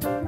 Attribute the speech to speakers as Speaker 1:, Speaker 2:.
Speaker 1: Bye.